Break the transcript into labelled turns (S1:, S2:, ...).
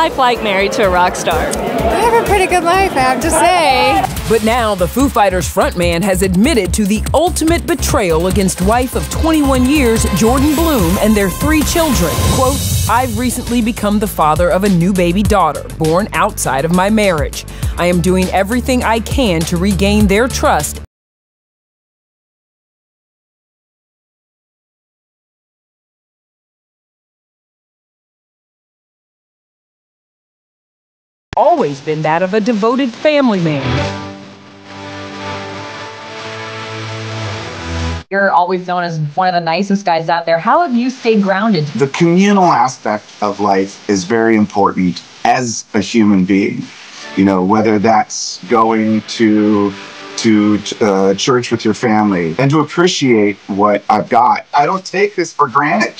S1: What's life like married to a rock star?
S2: I have a pretty good life, I have to say.
S3: But now the Foo Fighters frontman has admitted to the ultimate betrayal against wife of 21 years, Jordyn Blum, and their three children. Quote, I've recently become the father of a new baby daughter, born outside of my marriage. I am doing everything I can to regain their trust always been that of a devoted family man.
S4: You're always known as one of the nicest guys out there. How have you stayed grounded?
S5: The communal aspect of life is very important as a human being. You know, whether that's going to to uh, church with your family and to appreciate what I've got. I don't take this for granted.